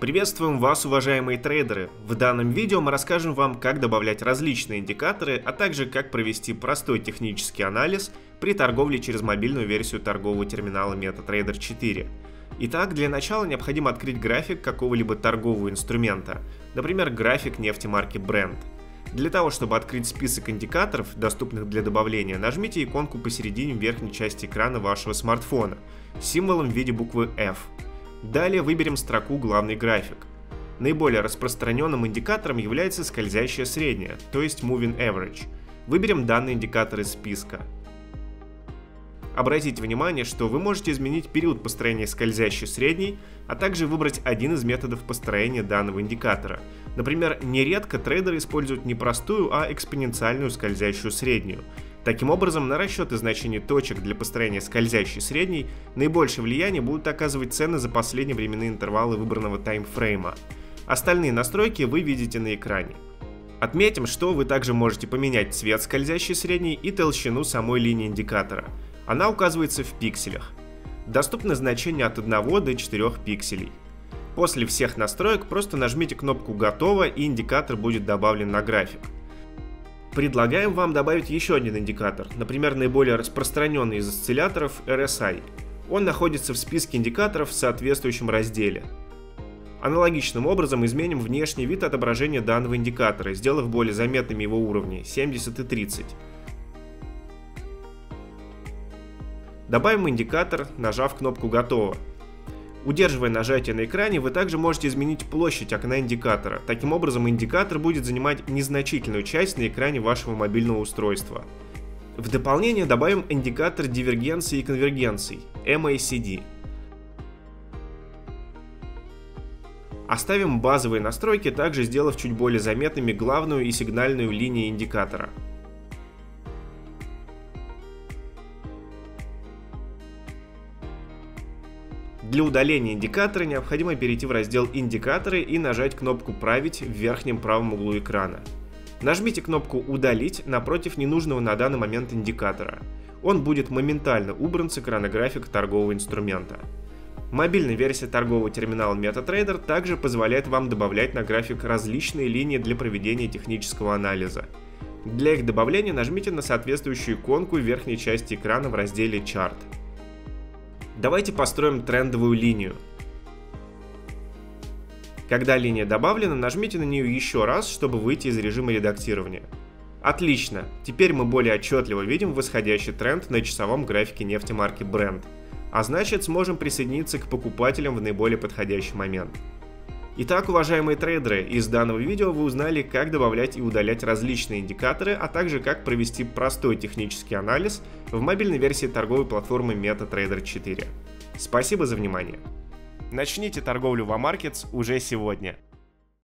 Приветствуем вас, уважаемые трейдеры! В данном видео мы расскажем вам, как добавлять различные индикаторы, а также как провести простой технический анализ при торговле через мобильную версию торгового терминала MetaTrader 4. Итак, для начала необходимо открыть график какого-либо торгового инструмента, например, график нефти марки Brent. Для того, чтобы открыть список индикаторов, доступных для добавления, нажмите иконку посередине верхней части экрана вашего смартфона символом в виде буквы F – Далее выберем строку «Главный график». Наиболее распространенным индикатором является скользящая средняя, то есть Moving Average. Выберем данный индикатор из списка. Обратите внимание, что вы можете изменить период построения скользящей средней, а также выбрать один из методов построения данного индикатора. Например, нередко трейдеры используют не простую, а экспоненциальную скользящую среднюю. Таким образом, на расчеты значений точек для построения скользящей средней наибольшее влияние будут оказывать цены за последние временные интервалы выбранного таймфрейма. Остальные настройки вы видите на экране. Отметим, что вы также можете поменять цвет скользящей средней и толщину самой линии индикатора. Она указывается в пикселях. Доступны значения от 1 до 4 пикселей. После всех настроек просто нажмите кнопку «Готово» и индикатор будет добавлен на график. Предлагаем вам добавить еще один индикатор, например, наиболее распространенный из осцилляторов RSI. Он находится в списке индикаторов в соответствующем разделе. Аналогичным образом изменим внешний вид отображения данного индикатора, сделав более заметными его уровни 70 и 30. Добавим индикатор, нажав кнопку «Готово». Удерживая нажатие на экране, вы также можете изменить площадь окна индикатора. Таким образом, индикатор будет занимать незначительную часть на экране вашего мобильного устройства. В дополнение добавим индикатор дивергенции и конвергенций MACD. Оставим базовые настройки, также сделав чуть более заметными главную и сигнальную линии индикатора. Для удаления индикатора необходимо перейти в раздел «Индикаторы» и нажать кнопку «Править» в верхнем правом углу экрана. Нажмите кнопку «Удалить» напротив ненужного на данный момент индикатора. Он будет моментально убран с экрана графика торгового инструмента. Мобильная версия торгового терминала MetaTrader также позволяет вам добавлять на график различные линии для проведения технического анализа. Для их добавления нажмите на соответствующую иконку в верхней части экрана в разделе «Чарт». Давайте построим трендовую линию. Когда линия добавлена, нажмите на нее еще раз, чтобы выйти из режима редактирования. Отлично, теперь мы более отчетливо видим восходящий тренд на часовом графике нефти марки Brent, а значит сможем присоединиться к покупателям в наиболее подходящий момент. Итак, уважаемые трейдеры, из данного видео вы узнали, как добавлять и удалять различные индикаторы, а также как провести простой технический анализ в мобильной версии торговой платформы MetaTrader 4. Спасибо за внимание. Начните торговлю в AMarkets уже сегодня.